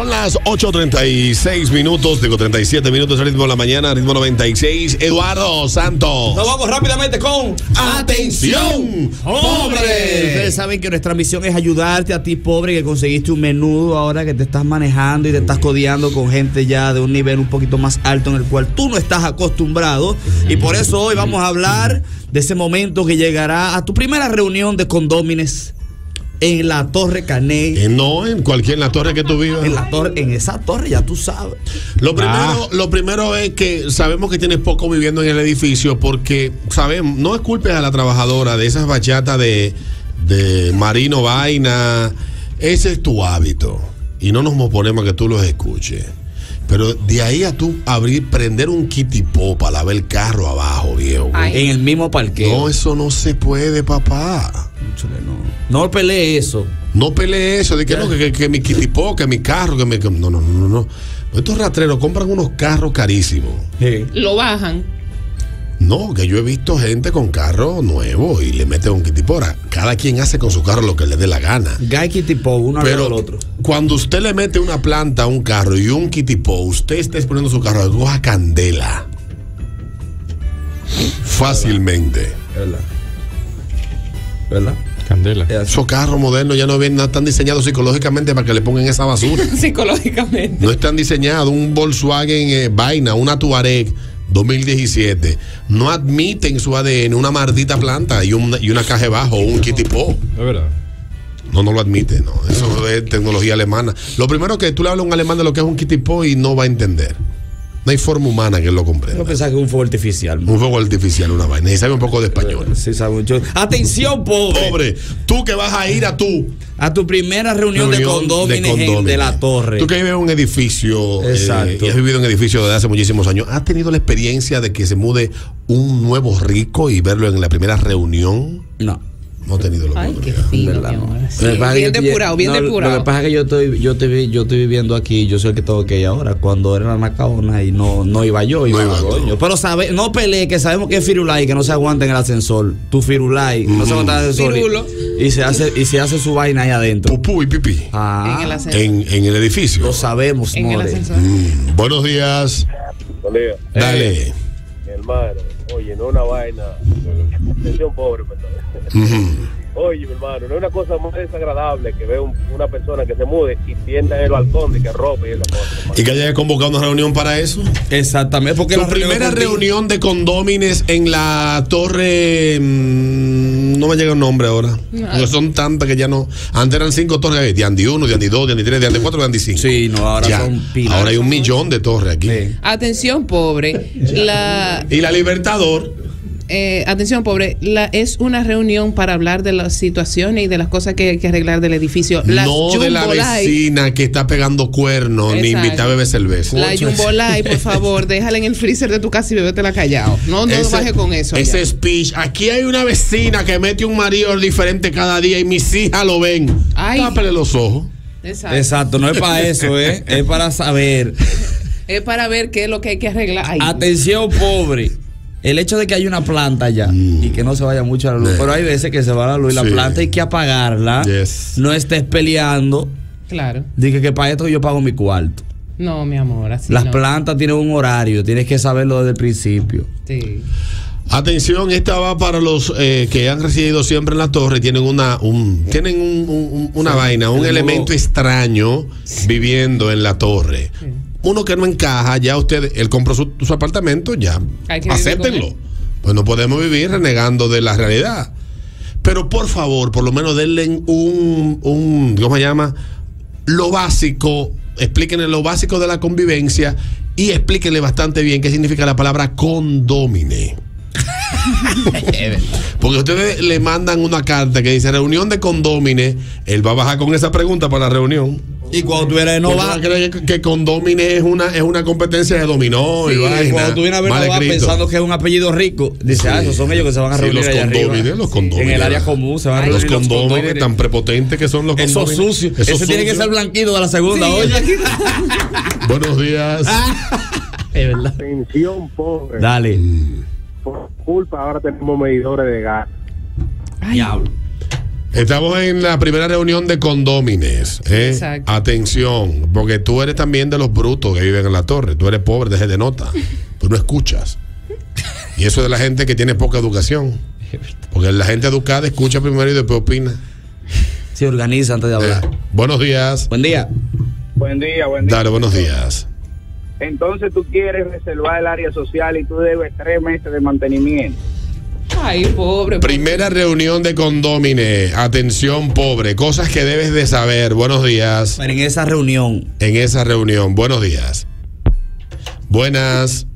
Son las 8.36 minutos, digo 37 minutos, ritmo de la mañana, ritmo 96. Eduardo Santos. Nos vamos rápidamente con ¡Atención, pobre! Ustedes saben que nuestra misión es ayudarte a ti, pobre, que conseguiste un menudo ahora que te estás manejando y te estás codeando con gente ya de un nivel un poquito más alto en el cual tú no estás acostumbrado. Y por eso hoy vamos a hablar de ese momento que llegará a tu primera reunión de condómines en la Torre Caney. Eh, no, en cualquier en la torre que tú vivas. En la torre, en esa torre, ya tú sabes. Lo primero, Ah. lo primero es que sabemos que tienes poco viviendo en el edificio porque sabemos, no es culpa a la trabajadora de esas bachatas de, de Marino Vaina. Ese es tu hábito. Y no nos oponemos a que tú los escuches. Pero de ahí a tú abrir, prender un kitipó para lavar el carro abajo, viejo. En el mismo parqueo. No, eso no se puede, papá. No. No pelee eso. No pelee eso, de que no, que, que- que mi kitipó, que mi carro, que mi. que- no, no, no, no, no. Estos rastreros compran unos carros carísimos. Lo bajan. No, que yo he visto gente con carro nuevo y le mete un kitipora. Cada quien hace con su carro lo que le dé la gana. Guy Kitipo, uno al Pero otro. cuando usted le mete una planta a un carro y un kitipó, usted está exponiendo su carro a coja candela. Fácilmente. ¿Verdad? ¿Verdad? Candela. Esos carros modernos ya no, ven, no están diseñados psicológicamente para que le pongan esa basura. Psicológicamente. No están diseñados. Un Volkswagen eh, Vaina, una Tuareg 2017. No admiten en su ADN una maldita planta y una, y una caja bajo o un kitipó. Es verdad. No, no lo admite, no. Eso es tecnología alemana. Lo primero que tú le hablas a un alemán de lo que es un kitipó y no va a entender. No hay forma humana que lo Yo comprenda. pensaba que es un fuego artificial. Un fuego artificial, una vaina. Y sabe un poco de español. Sí, sabe mucho. Atención, pobre. Pobre, tú que vas a ir a tu A tu primera reunión, de en- de, condómines. la torre. Tú que vives en un edificio eh, Exacto. y has vivido en un edificio desde hace muchísimos años, ¿has tenido la experiencia de que se mude un nuevo rico y verlo en la primera reunión? No. No he tenido la Ay, qué oportunidad. mi no. Sí, bien depurado, bien no, depurado. Lo que pasa es que yo estoy, yo estoy, yo estoy viviendo aquí, yo soy el que tengo que ir ahora. Cuando era la Nacaona y no, no iba yo, iba, No iba Goño. tú. Pero sabe, no pelee, que sabemos que es Firulai, que no se aguanta en el ascensor. Tu Firulai, no se aguanta en el ascensor. y- Firulo. Y, se hace, y se hace su vaina ahí adentro. Pupú y pipí. Ah, en el ascensor. En, en el edificio. lo sabemos, En el ascensor. Mm, buenos días. Dale. mi hermano, oye, no una vaina, atención pobre, perdón. Ujú. Oye, mi hermano, no es una cosa más desagradable que ver un- una persona que se mude y tienda en el balcón de que ropa y esa cosa. ¿Y que haya convocado una reunión para eso? Exactamente. Porque la primera reunión de condómines en la torre. mm, no me llega el nombre ahora. No. Porque son tantas que ya no. Antes eran cinco torres: de Andy 1, de Andy 2, de Andy 3, de Andy 4, de Andy 5. Sí, no, ahora son pilas. Ahora hay un millón de torres aquí. Sí. Atención, pobre. La, Y la Libertador. Eh, atención, pobre. La, es una reunión para hablar de las situaciones y de las cosas que hay que arreglar del edificio. Las no de la Light, vecina que está pegando cuernos ni invita a beber cerveza. La por favor, déjala en el freezer de tu casa y bebétela callado. No, no Ese- baje con eso. Ese ya. speech. Aquí hay una vecina que mete un marido diferente cada día y mis hijas lo ven. Ay. Tápele los ojos. Exacto. Exacto, no es para eso, ¿eh? es para saber. Es para ver qué es lo que hay que arreglar. Ay, Atención, pobre. El hecho de que hay una planta ya y que no se vaya mucho a la luz, Mm. pero hay veces que se va la luz y la Sí. planta hay que apagarla. Yes. No estés peleando. Claro. Dije que para esto yo pago mi cuarto. No, mi amor, así Las no. plantas tienen un horario, tienes que saberlo desde el principio. Sí. Atención, esta va para los eh, que han residido siempre en la torre. Tienen una, un, tienen un- un- una vaina, un el elemento nuevo- extraño viviendo en la torre. Uno que no encaja, ya usted, él compró su, su apartamento, ya acéptenlo. Pues no podemos vivir renegando de la realidad. Pero por favor, por lo menos denle un, un ¿cómo se llama? Lo básico, explíquenle lo básico de la convivencia y explíquenle bastante bien qué significa la palabra condómine. Porque ustedes le mandan una carta que dice reunión de condómine, él va a bajar con esa pregunta para la reunión. Y cuando tú eres No no va va, a creer que, que condómine es una, es una competencia de dominó y y vaina. cuando tú vienes a ver mal no va escrito. pensando que es un apellido rico, dice, Sí. ah, esos son ellos que se van a Sí, reunir los allá arriba. condómines, los condómines. En el área común se van a Los reunir condómines tan prepotentes que son los Eso condómines. sucio. Eso Ese tiene que ser blanquito de la segunda, oye. Buenos días. Es verdad. Atención pobre, Dale. por culpa ahora tenemos medidores de gas. Diablo. Estamos en la primera reunión de condómines. ¿eh? Exacto. Atención, porque tú eres también de los brutos que viven en la torre. Tú eres pobre, deje de nota. Tú no escuchas. Y eso de la gente que tiene poca educación. Porque la gente educada escucha primero y después opina. Se organiza antes de Eh, hablar. buenos días. Buen día. Buen día, buen día. Dale, buenos días. Entonces tú quieres reservar el área social y tú debes tres meses de mantenimiento. Ay, pobre. pobre. Primera reunión de condómine. Atención, pobre. Cosas que debes de saber. Buenos días. Pero en esa reunión, En esa reunión. Buenos días. Buenas.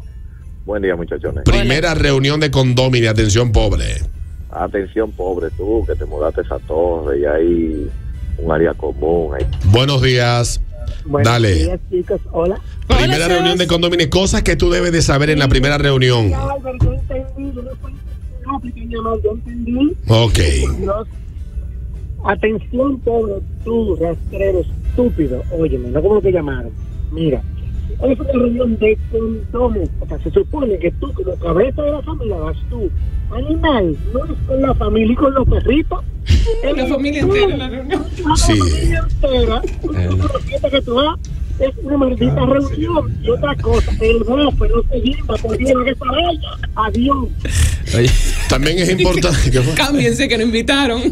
Buen día, muchachones. Primera reunión de condómine. Atención, pobre. Atención, pobre tú, que te mudaste a esa torre y hay un área común. Buenos días. Dale. días, chicos. Hola. Primera reunión de condómine. Cosas que tú debes de saber en la primera reunión. Ya, Yo no una pequeña más. Yo entendí. Ok. Dios. Atención, pobre tú, rastrero estúpido. Óyeme, no como te llamaron. Mira, es una reunión de condones. O sea, se supone que tú, como cabeza de la familia, vas tú. Animal, no es con la familia y con los perritos. La familia entera en la reunión. Sí. La familia entera, con los siete que tú vas, es una maldita reunión. Y otra cosa, el bofe no se lleva por llevar esa valla. Adiós. Oye, También es importante. ¿Qué fue? Cámbiense que no invitaron.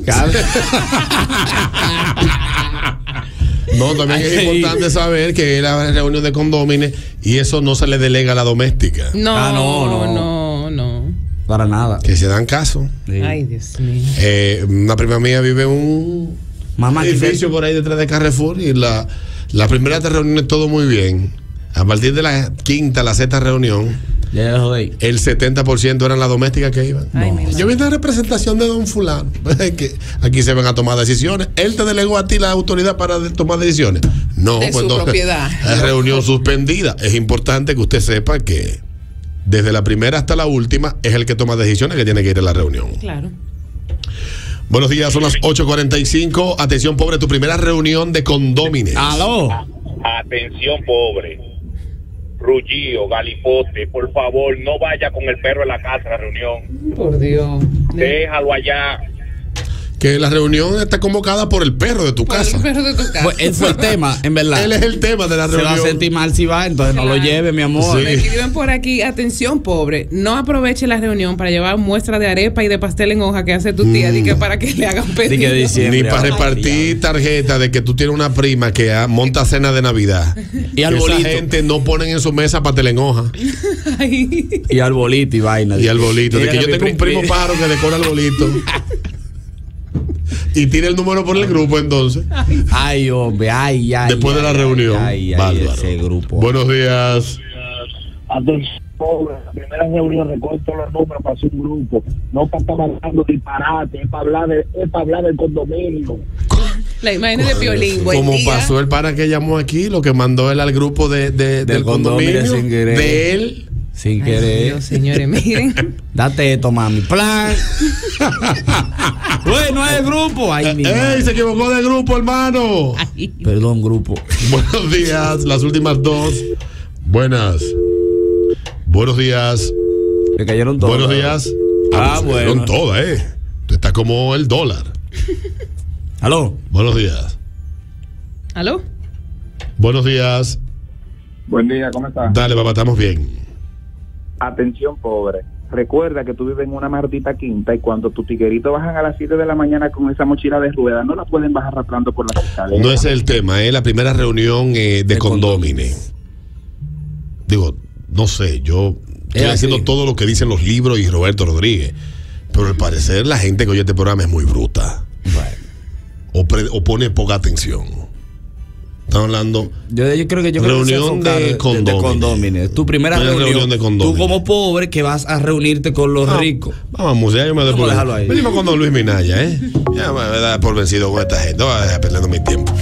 No, también es importante saber que era una reunión de condómine y eso no se le delega a la doméstica. No, Ah, no, no, no. no, para nada. Que se dan caso. Sí. Ay, Dios mío. Eh, una prima mía vive en un Mamá, edificio por ahí detrás de Carrefour y la, la primera tres reuniones todo muy bien. A partir de la quinta, la sexta reunión, Ya jodí. el 70% eran las domésticas que iban. Ay, Yo vi una representación de don fulano. que aquí se van a tomar decisiones. Él te delegó a ti la autoridad para tomar decisiones. No, De su no, propiedad. Es reunión suspendida. Es importante que usted sepa que desde la primera hasta la última es el que toma decisiones que tiene que ir a la reunión. Claro. Buenos días, son las 8.45. Atención, pobre, tu primera reunión de condómines. Aló. Atención, pobre. Ruggío, Galipote, por favor, no vaya con el perro en la casa a la reunión. Por Dios. Déjalo allá. Que la reunión está convocada por el perro de tu Por casa. el perro de tu casa. Pues, él fue el tema, en verdad. Él es el tema de la Se va reunión. a sentir mal si va, entonces no lo lleve, mi amor. Sí. Me escriben por aquí, atención pobre, no aproveche la reunión para llevar muestra de arepa y de pastel en hoja que hace tu tía, di que para que le hagan Di pedido. que diciembre. Ni para repartir tarjeta de que tú tienes una prima que ah, monta cena de Navidad. Y Que arbolito. Esa gente no ponen en su mesa pastel en hoja Ay, Y arbolito y vaina. y arbolito. De que yo tengo un pri- primo pájaro que decora arbolito. y tira el número por el grupo entonces. Ay, hombre, ay, ay. después de la ay, reunión. Ay, ay, ese grupo. Buenos días. Atención. La primera reunión recorto los números para hacer un grupo. No para estar mandando disparate, es para hablar, de, es para hablar del condominio. la imagen de violín, buen Como día. pasó el para que llamó aquí, lo que mandó él al grupo de, de- del condominio condominio, de él. Sin Ay, querer. Dios, señores, miren. Date esto, mami. Plan. bueno, es el grupo. Ay, mi ¡Ey! Se equivocó de grupo, hermano. Perdón, grupo. Buenos días, las últimas dos. Buenas. Buenos días. Me cayeron todos. Buenos días. Ah, pues, bueno. Son todas, ¿eh? Tú estás como el dólar. Aló. Buenos días. ¿Aló? Buenos días. Buen día, ¿cómo estás? Dale, papá, estamos bien. Atención, pobre. Recuerda que tú vives en una maldita quinta y cuando tus tigueritos bajan a las 7 de la mañana con esa mochila de ruedas, no la pueden bajar arrastrando por las escaleras. No es el tema, es la primera reunión eh, de, De condómine. Digo, no sé, yo estoy Es así. haciendo todo lo que dicen los libros y Roberto Rodríguez. Pero al parecer la gente que oye este programa es muy bruta. O, pre- o pone poca atención. Estamos hablando. Yo, yo creo que yo creo que Reunión de condómines. condómines. Tu primera reunión. reunión de tú condómines. como pobre que vas a reunirte con los ricos. Vamos, ya yo me doy por. Venimos con don Luis Minaya, ¿eh? Ya me voy a dar por vencido con esta gente. No voy a dejar perdiendo mi tiempo.